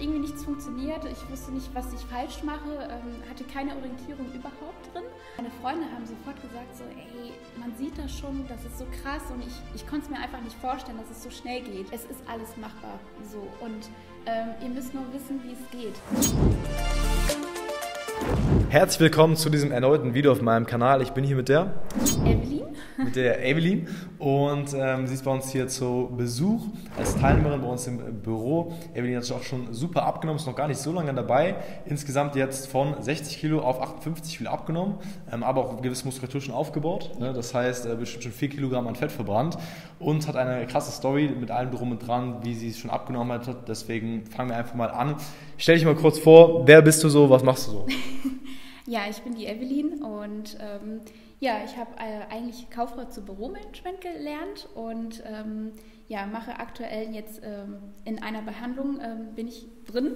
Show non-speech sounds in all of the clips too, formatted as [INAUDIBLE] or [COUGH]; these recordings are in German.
irgendwie nichts funktioniert. Ich wusste nicht, was ich falsch mache, ähm, hatte keine Orientierung überhaupt drin. Meine Freunde haben sofort gesagt, so, ey, man sieht das schon, das ist so krass und ich, ich konnte es mir einfach nicht vorstellen, dass es so schnell geht. Es ist alles machbar so und ähm, ihr müsst nur wissen, wie es geht. Herzlich willkommen zu diesem erneuten Video auf meinem Kanal. Ich bin hier mit der Evelyn. Mit der Evelyn und ähm, sie ist bei uns hier zu Besuch als Teilnehmerin bei uns im Büro. Evelyn hat sich auch schon super abgenommen, ist noch gar nicht so lange dabei. Insgesamt jetzt von 60 Kilo auf 58 Kilo abgenommen, ähm, aber auch gewisse Muskulatur schon aufgebaut. Ne? Das heißt, äh, bestimmt schon 4 Kilogramm an Fett verbrannt und hat eine krasse Story mit allem drum und dran, wie sie es schon abgenommen hat. Deswegen fangen wir einfach mal an. Stell dich mal kurz vor, wer bist du so, was machst du so? [LAUGHS] Ja, ich bin die Evelyn und ähm, ja, ich habe äh, eigentlich Kauffrau zu Büromanagement gelernt und ähm, ja, mache aktuell jetzt ähm, in einer Behandlung, ähm, bin ich drin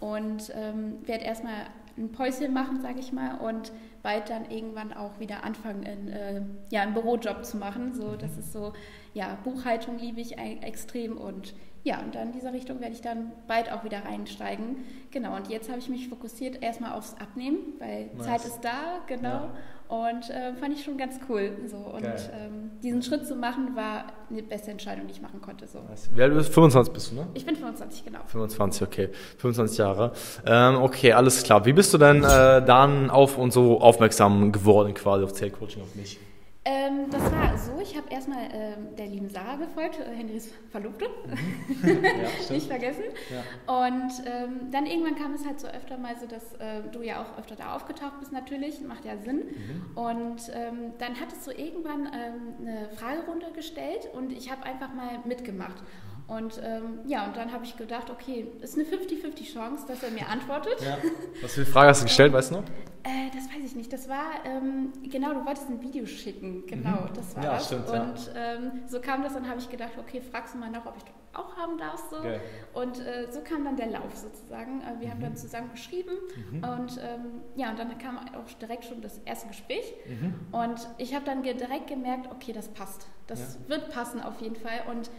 und ähm, werde erstmal ein Päuschen machen, sage ich mal, und bald dann irgendwann auch wieder anfangen, in, äh, ja, einen Bürojob zu machen. So, das ist so, ja, Buchhaltung liebe ich extrem und ja, und dann in dieser Richtung werde ich dann bald auch wieder reinsteigen. Genau, und jetzt habe ich mich fokussiert erstmal aufs Abnehmen, weil nice. Zeit ist da, genau. Ja. Und äh, fand ich schon ganz cool. So. Und ähm, diesen Schritt zu machen, war eine beste Entscheidung, die ich machen konnte. So. Wie alt bist 25 bist du, ne? Ich bin 25, genau. 25, okay. 25 Jahre. Ähm, okay, alles klar. Wie bist du denn äh, dann auf und so aufmerksam geworden, quasi auf Zellcoaching auf mich? Ähm, das war so, ich habe erstmal ähm, der lieben Sarah gefolgt, äh, Henrys Verlobte, mhm. [LAUGHS] ja, nicht vergessen. Ja. Und ähm, dann irgendwann kam es halt so öfter mal so, dass äh, du ja auch öfter da aufgetaucht bist natürlich, macht ja Sinn. Mhm. Und ähm, dann hat es so irgendwann ähm, eine Fragerunde gestellt und ich habe einfach mal mitgemacht. Und ähm, ja, und dann habe ich gedacht, okay, ist eine 50-50 Chance, dass er mir antwortet. Ja. Was für eine Frage hast du gestellt, weißt du noch? Äh, das weiß ich nicht. Das war, ähm, genau, du wolltest ein Video schicken. Genau, mhm. das war ja, das. Stimmt, und ja. ähm, so kam das, dann habe ich gedacht, okay, fragst du mal noch, ob ich auch haben darf. So. Okay. Und äh, so kam dann der Lauf sozusagen. Äh, wir mhm. haben dann zusammen geschrieben mhm. und ähm, ja, und dann kam auch direkt schon das erste Gespräch. Mhm. Und ich habe dann direkt gemerkt, okay, das passt. Das ja. wird passen auf jeden Fall. Und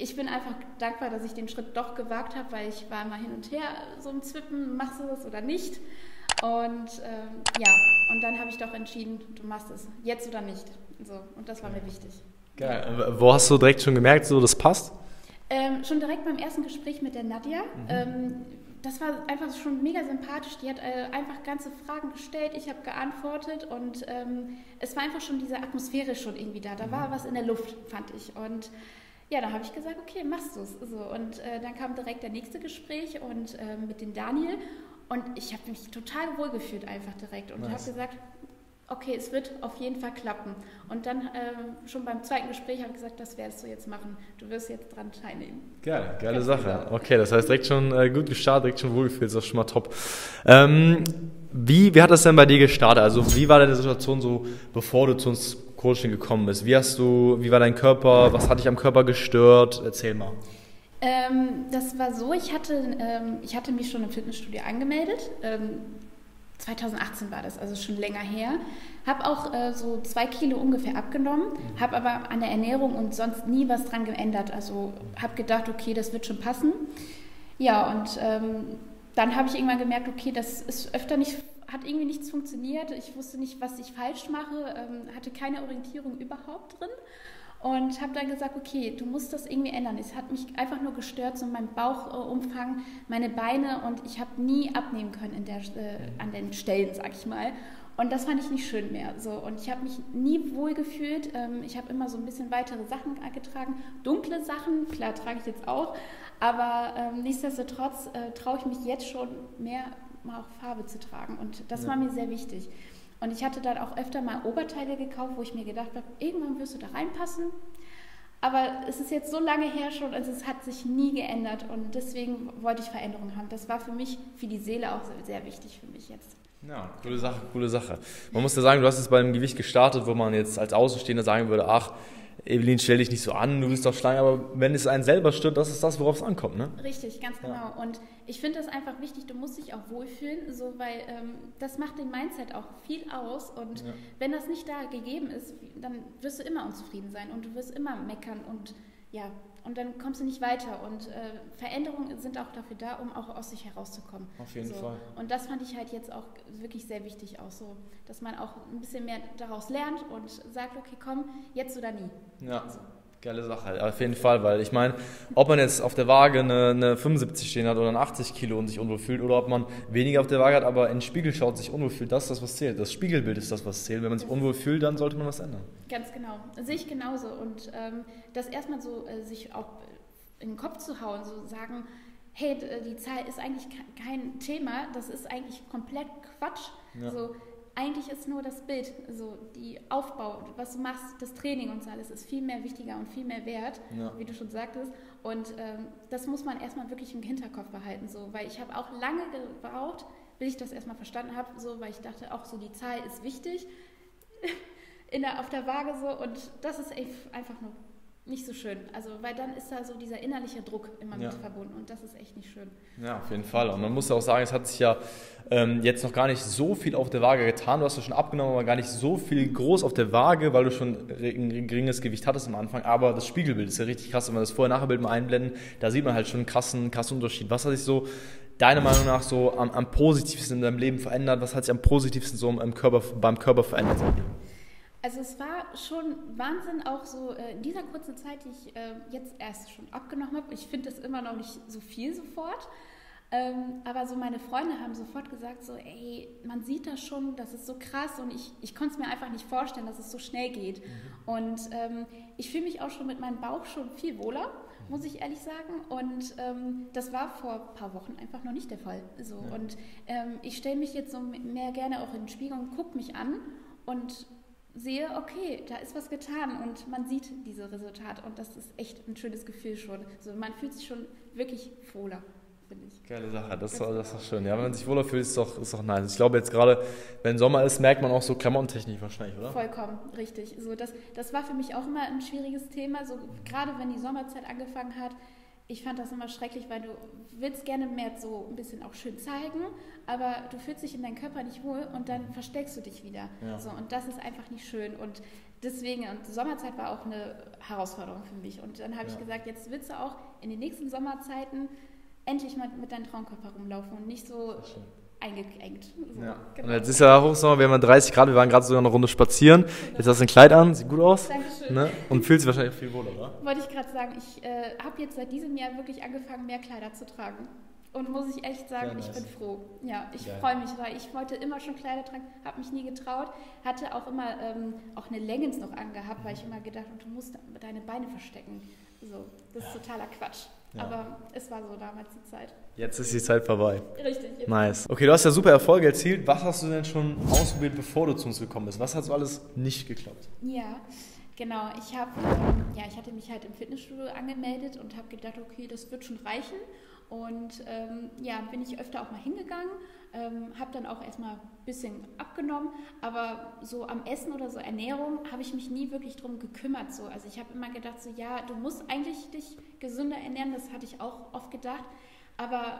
ich bin einfach dankbar, dass ich den Schritt doch gewagt habe, weil ich war immer hin und her so im Zwippen, machst du das oder nicht? Und ähm, ja, und dann habe ich doch entschieden, du machst es, jetzt oder nicht. So, und das war mir wichtig. Geil. Wo hast du direkt schon gemerkt, so das passt? Ähm, schon direkt beim ersten Gespräch mit der Nadja. Mhm. Ähm, das war einfach schon mega sympathisch. Die hat äh, einfach ganze Fragen gestellt, ich habe geantwortet und ähm, es war einfach schon diese Atmosphäre schon irgendwie da. Da mhm. war was in der Luft, fand ich. Und ja, da habe ich gesagt, okay, machst du es. So, und äh, dann kam direkt der nächste Gespräch und äh, mit dem Daniel. Und ich habe mich total wohlgefühlt einfach direkt und nice. habe gesagt, okay, es wird auf jeden Fall klappen. Und dann äh, schon beim zweiten Gespräch habe ich gesagt, das wirst du jetzt machen. Du wirst jetzt dran teilnehmen. Geil, geile Ganz Sache. Genau. Okay, das heißt direkt schon äh, gut gestartet, direkt schon wohlgefühlt, das ist schon mal top. Ähm, wie, wie hat das denn bei dir gestartet? Also wie war deine Situation so, bevor du zu uns Coaching gekommen bist? Wie hast du, wie war dein Körper? Was hat dich am Körper gestört? Erzähl mal. Ähm, das war so, ich hatte, ähm, ich hatte mich schon im Fitnessstudio angemeldet. Ähm, 2018 war das, also schon länger her. Habe auch äh, so zwei Kilo ungefähr abgenommen, mhm. habe aber an der Ernährung und sonst nie was dran geändert. Also habe gedacht, okay, das wird schon passen. Ja, und ähm, dann habe ich irgendwann gemerkt, okay, das ist öfter nicht hat irgendwie nichts funktioniert. Ich wusste nicht, was ich falsch mache, ähm, hatte keine Orientierung überhaupt drin und habe dann gesagt, okay, du musst das irgendwie ändern. Es hat mich einfach nur gestört, so mein Bauchumfang, meine Beine und ich habe nie abnehmen können in der, äh, an den Stellen, sag ich mal. Und das fand ich nicht schön mehr. So. Und ich habe mich nie wohl gefühlt. Ähm, ich habe immer so ein bisschen weitere Sachen getragen. Dunkle Sachen, klar, trage ich jetzt auch. Aber ähm, nichtsdestotrotz äh, traue ich mich jetzt schon mehr mal auch Farbe zu tragen. Und das ja. war mir sehr wichtig. Und ich hatte dann auch öfter mal Oberteile gekauft, wo ich mir gedacht habe, irgendwann wirst du da reinpassen. Aber es ist jetzt so lange her schon, also es hat sich nie geändert und deswegen wollte ich Veränderungen haben. Das war für mich, für die Seele auch sehr wichtig für mich jetzt. Ja, coole Sache, coole Sache. Man muss ja sagen, du hast jetzt bei einem Gewicht gestartet, wo man jetzt als Außenstehender sagen würde, ach, Evelyn, stell dich nicht so an, du willst doch schlagen, aber wenn es einen selber stört, das ist das, worauf es ankommt, ne? Richtig, ganz genau. Ja. Und ich finde das einfach wichtig, du musst dich auch wohlfühlen, so, weil ähm, das macht den Mindset auch viel aus und ja. wenn das nicht da gegeben ist, dann wirst du immer unzufrieden sein und du wirst immer meckern und ja, Und dann kommst du nicht weiter. Und äh, Veränderungen sind auch dafür da, um auch aus sich herauszukommen. Auf jeden so. Fall. Und das fand ich halt jetzt auch wirklich sehr wichtig, auch so, dass man auch ein bisschen mehr daraus lernt und sagt, okay, komm, jetzt oder nie. Ja. So. Geile Sache, auf jeden Fall, weil ich meine, ob man jetzt auf der Waage eine, eine 75 stehen hat oder eine 80 Kilo und sich unwohl fühlt oder ob man weniger auf der Waage hat, aber in den Spiegel schaut, sich unwohl fühlt, das ist das, was zählt. Das Spiegelbild ist das, was zählt. Wenn man sich unwohl fühlt, dann sollte man was ändern. Ganz genau, sehe ich genauso. Und ähm, das erstmal so äh, sich auch in den Kopf zu hauen, so sagen, hey, die Zahl ist eigentlich kein Thema, das ist eigentlich komplett Quatsch. Ja. So, eigentlich ist nur das Bild, so die Aufbau, was du machst, das Training und so alles ist viel mehr wichtiger und viel mehr wert, ja. wie du schon sagtest. Und ähm, das muss man erstmal wirklich im Hinterkopf behalten, so, weil ich habe auch lange gebraucht, bis ich das erstmal verstanden habe, so, weil ich dachte, auch so die Zahl ist wichtig [LAUGHS] in der, auf der Waage so und das ist einfach nur nicht so schön. Also, weil dann ist da so dieser innerliche Druck immer ja. mit verbunden und das ist echt nicht schön. Ja, auf jeden Fall. Und man muss ja auch sagen, es hat sich ja ähm, jetzt noch gar nicht so viel auf der Waage getan. Du hast ja schon abgenommen, aber gar nicht so viel groß auf der Waage, weil du schon ein geringes Gewicht hattest am Anfang. Aber das Spiegelbild ist ja richtig krass. Wenn wir das Vorher-Nachher-Bild mal einblenden, da sieht man halt schon einen krassen, krassen Unterschied. Was hat sich so deiner Meinung nach so am, am positivsten in deinem Leben verändert? Was hat sich am positivsten so im Körper, beim Körper verändert? Also es war schon Wahnsinn, auch so äh, in dieser kurzen Zeit, die ich äh, jetzt erst schon abgenommen habe. Ich finde es immer noch nicht so viel sofort. Ähm, aber so meine Freunde haben sofort gesagt, so, ey, man sieht das schon, das ist so krass und ich, ich konnte es mir einfach nicht vorstellen, dass es so schnell geht. Mhm. Und ähm, ich fühle mich auch schon mit meinem Bauch schon viel wohler, muss ich ehrlich sagen. Und ähm, das war vor ein paar Wochen einfach noch nicht der Fall. So. Ja. Und ähm, ich stelle mich jetzt so mehr gerne auch in den Spiegel und gucke mich an und sehe, okay, da ist was getan und man sieht diese Resultate und das ist echt ein schönes Gefühl schon. Also man fühlt sich schon wirklich wohler. Geile Sache, das, das, das ist doch schön. Ja, wenn man sich wohler fühlt, ist doch, ist doch nice. Ich glaube jetzt gerade, wenn Sommer ist, merkt man auch so Klamottentechnik wahrscheinlich, oder? Vollkommen, richtig. So, das, das war für mich auch immer ein schwieriges Thema. So, gerade wenn die Sommerzeit angefangen hat, ich fand das immer schrecklich, weil du willst gerne mehr so ein bisschen auch schön zeigen, aber du fühlst dich in deinem Körper nicht wohl und dann versteckst du dich wieder. Ja. So, und das ist einfach nicht schön. Und deswegen, und Sommerzeit war auch eine Herausforderung für mich. Und dann habe ja. ich gesagt, jetzt willst du auch in den nächsten Sommerzeiten endlich mal mit deinem Traumkörper rumlaufen und nicht so eingeengt. So, ja. genau. Und jetzt ist ja Hochsommer, wir haben 30 Grad, wir waren gerade sogar eine Runde spazieren. Jetzt hast du ein Kleid an, sieht gut aus. Dankeschön. Ne? Und fühlt sich wahrscheinlich viel wohler, oder? Wollte ich gerade sagen, ich äh, habe jetzt seit diesem Jahr wirklich angefangen, mehr Kleider zu tragen. Und muss ich echt sagen, nice. ich bin froh. Ja, ich freue mich, weil ich wollte immer schon Kleider tragen, habe mich nie getraut, hatte auch immer ähm, auch eine Leggings noch angehabt, weil ich immer gedacht habe, du musst deine Beine verstecken. So, das ist totaler Quatsch. Ja. Aber es war so damals die Zeit. Jetzt ist die Zeit vorbei. Richtig. Nice. Okay, du hast ja super Erfolge erzielt. Was hast du denn schon ausprobiert, bevor du zu uns gekommen bist? Was hat so alles nicht geklappt? Ja, genau. Ich habe, ähm, ja, ich hatte mich halt im Fitnessstudio angemeldet und habe gedacht, okay, das wird schon reichen. Und ähm, ja, bin ich öfter auch mal hingegangen, ähm, habe dann auch erstmal ein bisschen abgenommen, aber so am Essen oder so Ernährung habe ich mich nie wirklich drum gekümmert. So. Also ich habe immer gedacht, so ja, du musst eigentlich dich gesünder ernähren, das hatte ich auch oft gedacht, aber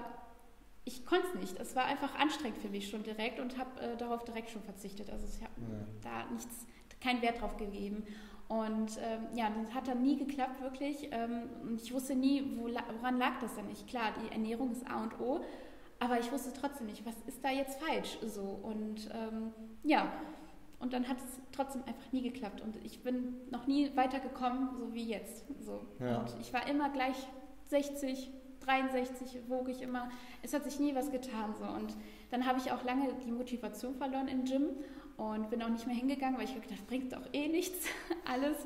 ich konnte es nicht. Es war einfach anstrengend für mich schon direkt und habe äh, darauf direkt schon verzichtet. Also ich habe ja. da nichts, keinen Wert drauf gegeben. Und ähm, ja, das hat dann nie geklappt, wirklich. Ähm, und ich wusste nie, wo, woran lag das denn nicht. Klar, die Ernährung ist A und O, aber ich wusste trotzdem nicht, was ist da jetzt falsch. So. Und ähm, ja, und dann hat es trotzdem einfach nie geklappt. Und ich bin noch nie weitergekommen, so wie jetzt. So. Ja. Und ich war immer gleich 60, 63, wog ich immer. Es hat sich nie was getan. So. Und dann habe ich auch lange die Motivation verloren im Gym und bin auch nicht mehr hingegangen, weil ich habe gedacht, bringt doch eh nichts, [LAUGHS] alles.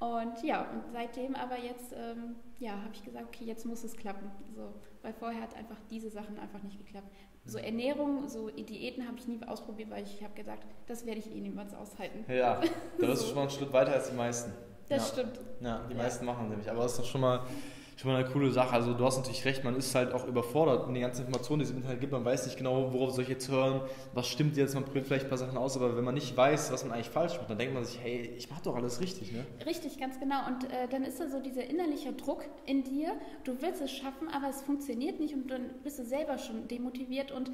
Und ja, und seitdem aber jetzt, ähm, ja, habe ich gesagt, okay, jetzt muss es klappen. So, weil vorher hat einfach diese Sachen einfach nicht geklappt. So Ernährung, so Diäten habe ich nie ausprobiert, weil ich habe gesagt, das werde ich eh niemals aushalten. Ja, [LAUGHS] da bist so. du schon mal einen Schritt weiter als die meisten. Das ja. stimmt. Ja, die meisten ja. machen nämlich. Aber das ist doch schon mal schon mal eine coole Sache. Also du hast natürlich recht, man ist halt auch überfordert mit den ganzen Informationen, die es im Internet gibt. Man weiß nicht genau, worauf soll ich jetzt hören, was stimmt jetzt, man probiert vielleicht ein paar Sachen aus, aber wenn man nicht weiß, was man eigentlich falsch macht, dann denkt man sich, hey, ich mache doch alles richtig. Ne? Richtig, ganz genau. Und äh, dann ist da so dieser innerliche Druck in dir, du willst es schaffen, aber es funktioniert nicht und dann bist du selber schon demotiviert und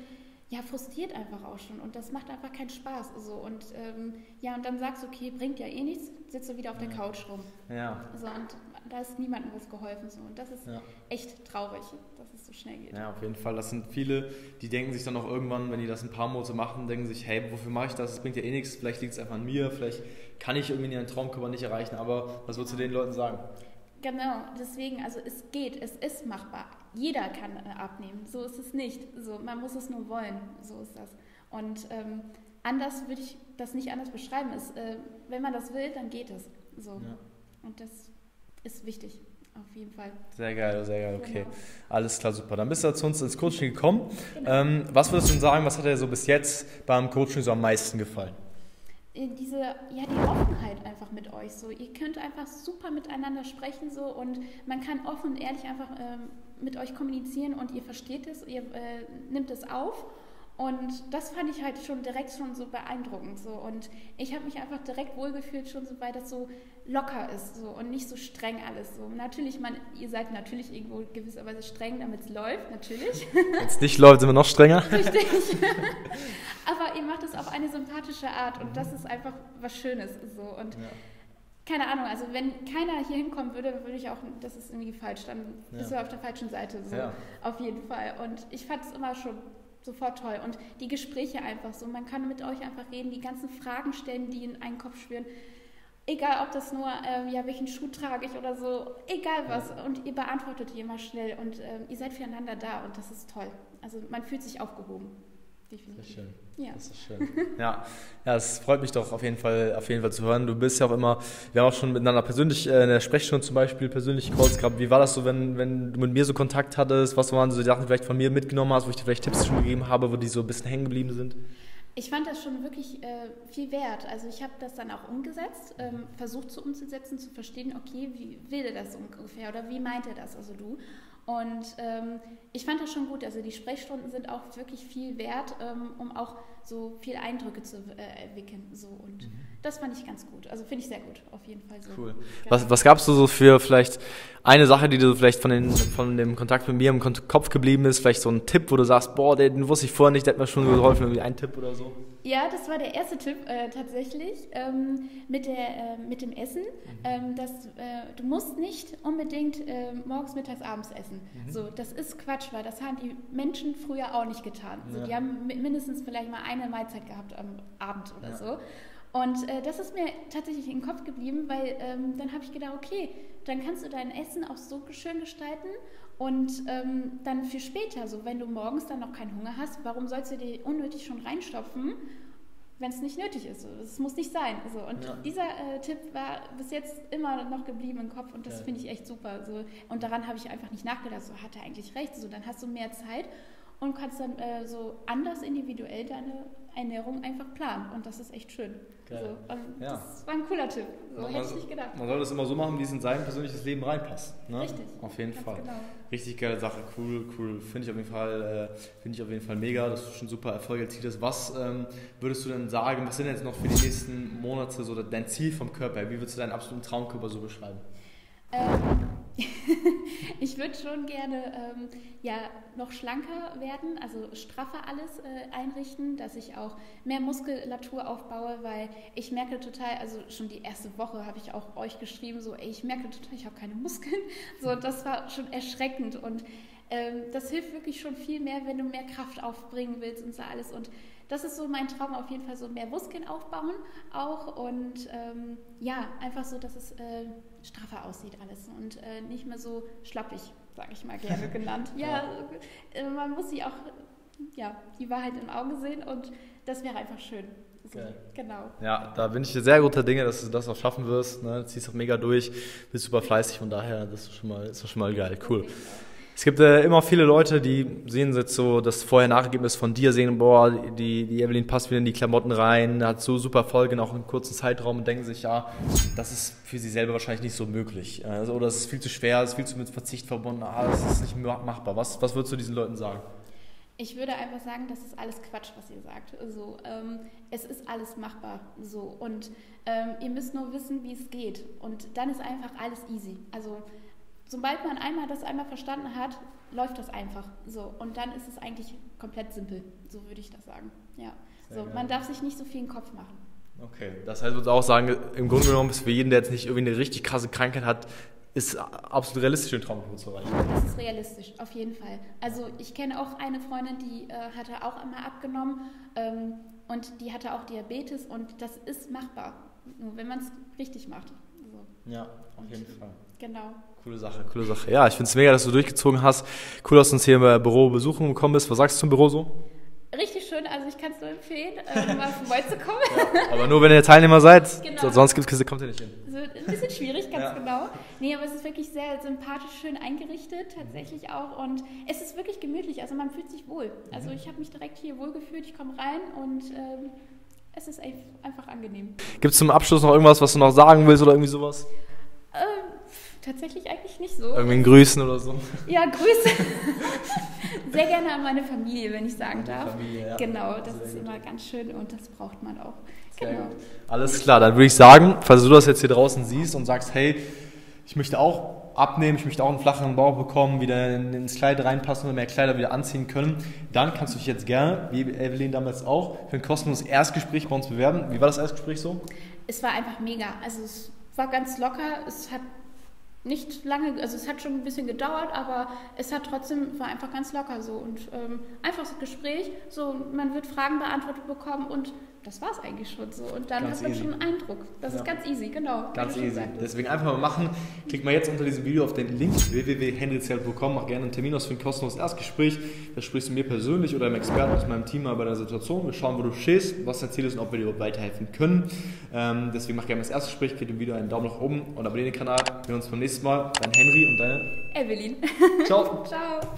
ja, frustriert einfach auch schon und das macht einfach keinen Spaß. So. Und ähm, ja, und dann sagst du, okay, bringt ja eh nichts, sitzt du wieder auf der Couch rum. Ja. So, und da ist niemandem was geholfen. So. Und das ist ja. echt traurig, dass es so schnell geht. Ja, auf jeden Fall. Das sind viele, die denken sich dann auch irgendwann, wenn die das ein paar Monate machen, denken sich, hey, wofür mache ich das? Das bringt ja eh nichts. Vielleicht liegt es einfach an mir, vielleicht kann ich irgendwie einen Traumkörper nicht erreichen. Aber was würdest du den Leuten sagen? Genau, deswegen, also es geht, es ist machbar. Jeder kann äh, abnehmen, so ist es nicht. So, man muss es nur wollen, so ist das. Und ähm, anders würde ich das nicht anders beschreiben. Es, äh, wenn man das will, dann geht es. So. Ja. Und das ist wichtig, auf jeden Fall. Sehr geil, sehr geil, okay. Genau. Alles klar, super. Dann bist du zu uns ins Coaching gekommen. Genau. Ähm, was würdest du denn sagen, was hat dir so bis jetzt beim Coaching so am meisten gefallen? Äh, diese, ja, die Offenheit einfach mit euch so. Ihr könnt einfach super miteinander sprechen so und man kann offen und ehrlich einfach ähm, mit euch kommunizieren und ihr versteht es, ihr äh, nimmt es auf und das fand ich halt schon direkt schon so beeindruckend so und ich habe mich einfach direkt wohlgefühlt schon so, weil das so locker ist so und nicht so streng alles so. Natürlich, man, ihr seid natürlich irgendwo gewisserweise streng, damit es läuft, natürlich. [LAUGHS] Wenn es nicht läuft, sind wir noch strenger. [LAUGHS] [LAUGHS] Richtig. Aber ihr macht es auf eine sympathische Art und das ist einfach was Schönes so und ja. Keine Ahnung, also wenn keiner hier hinkommen würde, würde ich auch, das ist irgendwie falsch, dann ja. bist du auf der falschen Seite, so ja. auf jeden Fall. Und ich fand es immer schon sofort toll. Und die Gespräche einfach so. Man kann mit euch einfach reden, die ganzen Fragen stellen, die in einen Kopf schwirren. Egal, ob das nur, ähm, ja, welchen Schuh trage ich oder so, egal was. Und ihr beantwortet die immer schnell und ähm, ihr seid füreinander da und das ist toll. Also man fühlt sich aufgehoben definitiv. Sehr schön. Ja. Das ist schön. [LAUGHS] ja. ja, es freut mich doch auf jeden Fall, auf jeden Fall zu hören. Du bist ja auch immer, wir haben auch schon miteinander persönlich äh, in der Sprechstunde zum Beispiel persönlich Calls gehabt. Wie war das so, wenn, wenn du mit mir so Kontakt hattest? Was waren so die Sachen, die du vielleicht von mir mitgenommen hast, wo ich dir vielleicht Tipps schon gegeben habe, wo die so ein bisschen hängen geblieben sind? Ich fand das schon wirklich äh, viel wert. Also ich habe das dann auch umgesetzt, ähm, versucht so umzusetzen, zu verstehen, okay, wie will er das ungefähr oder wie meint er das, also du? Und ähm, ich fand das schon gut. Also die Sprechstunden sind auch wirklich viel wert, ähm, um auch so viel Eindrücke zu äh, entwickeln. So. Und mhm. das fand ich ganz gut. Also finde ich sehr gut, auf jeden Fall so. Cool. Was, was gab es so für vielleicht eine Sache, die du vielleicht von, den, von dem Kontakt mit mir im Kopf geblieben ist? Vielleicht so ein Tipp, wo du sagst, boah, den wusste ich vorher nicht, der hat mir schon geholfen, irgendwie ein Tipp oder so? Ja, das war der erste Tipp äh, tatsächlich ähm, mit, der, äh, mit dem Essen. Mhm. Ähm, dass, äh, du musst nicht unbedingt ähm, morgens, mittags, abends essen. Mhm. So, das ist Quatsch, weil das haben die Menschen früher auch nicht getan. Ja. So, die haben mindestens vielleicht mal eine Mahlzeit gehabt am Abend oder ja. so. Und äh, das ist mir tatsächlich in den Kopf geblieben, weil ähm, dann habe ich gedacht, okay, dann kannst du dein Essen auch so schön gestalten und ähm, dann für später, so wenn du morgens dann noch keinen Hunger hast, warum sollst du dir unnötig schon reinstopfen, wenn es nicht nötig ist? Es muss nicht sein. So. Und ja. dieser äh, Tipp war bis jetzt immer noch geblieben im Kopf und das ja. finde ich echt super. So. Und daran habe ich einfach nicht nachgedacht, so hat er eigentlich recht. So, dann hast du mehr Zeit und kannst dann äh, so anders individuell deine Ernährung einfach planen. Und das ist echt schön. So, ja. Das war ein cooler Tipp. So man, hätte ich nicht gedacht. Man soll das immer so machen, wie es in sein persönliches Leben reinpasst. Ne? Richtig. Auf jeden Fall. Genau. Richtig geile Sache, cool, cool. Finde ich auf jeden Fall, äh, finde ich auf jeden Fall mega, dass du schon super Erfolg erzielt hast. Was ähm, würdest du denn sagen, was sind jetzt noch für die nächsten Monate so dein Ziel vom Körper? Wie würdest du deinen absoluten Traumkörper so beschreiben? Ähm, [LAUGHS] ich würde schon gerne ähm, ja, noch schlanker werden, also straffer alles äh, einrichten, dass ich auch mehr Muskulatur aufbaue, weil ich merke total, also schon die erste Woche habe ich auch euch geschrieben, so, ey, ich merke total, ich habe keine Muskeln. [LAUGHS] So, das war schon erschreckend und ähm, das hilft wirklich schon viel mehr, wenn du mehr Kraft aufbringen willst und so alles. Und das ist so mein Traum, auf jeden Fall so mehr Muskeln aufbauen auch und ähm, ja, einfach so, dass es äh, straffer aussieht alles und äh, nicht mehr so schlappig, sage ich mal gerne [LAUGHS] genannt. ja, ja. Äh, man muss sie auch, ja, die Wahrheit im Auge sehen und das wäre einfach schön. So, genau. Ja, da bin ich dir sehr guter Dinge, dass du das auch schaffen wirst. Ne? Du ziehst auch mega durch, bist super fleißig, von daher, das ist schon mal, ist schon mal geil, cool. Okay. Es gibt äh, immer viele Leute, die sehen jetzt so das Vorher-Nachergebnis von dir, sehen, boah, die, die Evelyn passt wieder in die Klamotten rein, hat so super Folgen, auch in kurzen Zeitraum und denken sich, ja, das ist für sie selber wahrscheinlich nicht so möglich. Also, oder es ist viel zu schwer, es ist viel zu mit Verzicht verbunden, ah, das ist nicht machbar. Was, was würdest du diesen Leuten sagen? Ich würde einfach sagen, das ist alles Quatsch, was ihr sagt. Also, ähm, es ist alles machbar. So. Und ähm, ihr müsst nur wissen, wie es geht. Und dann ist einfach alles easy. Also sobald man einmal das einmal verstanden hat, läuft das einfach so. Und dann ist es eigentlich komplett simpel. So würde ich das sagen. Ja. so, man darf sich nicht so viel den Kopf machen. Okay, das heißt, würde auch sagen, im Grunde genommen ist für jeden, der jetzt nicht irgendwie eine richtig krasse Krankheit hat, ist absolut realistisch, den Traumkörper zu erreichen. Das ist realistisch, auf jeden Fall. Also ich kenne auch eine Freundin, die äh, hatte auch einmal abgenommen ähm, und die hatte auch Diabetes und das ist machbar, nur wenn man es richtig macht. Ja, auf jeden Fall. Genau. Coole Sache, coole Sache. Ja, ich finde es mega, dass du durchgezogen hast. Cool, dass du uns hier im Büro besuchen gekommen bist. Was sagst du zum Büro so? Richtig schön, also ich kann es nur empfehlen, äh, mal vorbeizukommen. Ja, aber nur wenn ihr Teilnehmer seid, Genau. sonst gibt's, kommt ihr nicht hin. So, ein bisschen schwierig, ganz Ja. genau. Nee, aber es ist wirklich sehr sympathisch, schön eingerichtet, tatsächlich auch. Und es ist wirklich gemütlich, also man fühlt sich wohl. Also ich habe mich direkt hier wohl gefühlt, ich komme rein und ähm, es ist ein- einfach angenehm. Gibt es zum Abschluss noch irgendwas, was du noch sagen willst oder irgendwie sowas? Ähm, tatsächlich eigentlich nicht so. Irgendwie ein Grüßen oder so? Ja, Grüße. [LAUGHS] Sehr gerne an meine Familie, wenn ich sagen darf. Familie, ja. Genau, das Sehr ist gut. immer ganz schön und das braucht man auch. Sehr genau. gut. Alles klar, dann würde ich sagen, falls du das jetzt hier draußen siehst und sagst, hey, ich möchte auch abnehmen, ich möchte auch einen flacheren Bauch bekommen, wieder in- ins Kleid reinpassen und mehr Kleider wieder anziehen können, dann kannst du dich jetzt gerne, wie Evelyn damals auch, für ein kostenloses Erstgespräch bei uns bewerben. Wie war das Erstgespräch so? Es war einfach mega. Also es war ganz locker. Es hat nicht lange, also es hat schon ein bisschen gedauert, aber es hat trotzdem, war einfach ganz locker so. Und ähm, einfach das Gespräch, so man wird Fragen beantwortet bekommen und das war es eigentlich schon so. Und dann Ganz hat man easy. schon einen Eindruck. Das Ja. ist ganz easy, genau. Ganz easy. sagtest. Deswegen einfach mal machen. Klick mal jetzt unter diesem Video auf den Link www.henryzelt.com. Mach gerne einen Termin aus für ein kostenloses Erstgespräch. Da sprichst du mir persönlich oder einem Experten aus meinem Team mal bei der Situation. Wir schauen, wo du stehst, was dein Ziel ist und ob wir dir überhaupt weiterhelfen können. Ähm, deswegen mach gerne das Erstgespräch, gib dem Video einen Daumen nach oben und abonniere den Kanal. Wir sehen uns beim nächsten Mal. Dein Henry und deine. Evelyn. Ciao. [LAUGHS] Ciao.